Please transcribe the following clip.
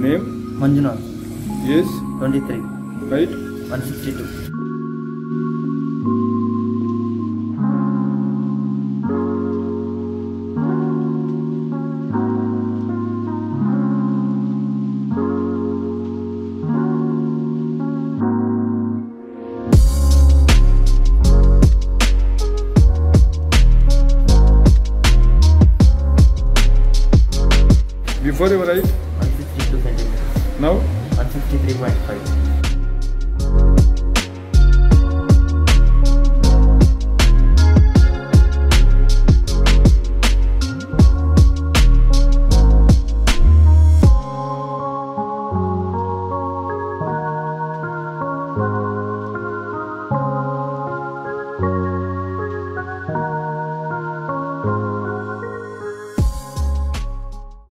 Manjunath, Age, 23, Right? 162. before your height, now? 153.5.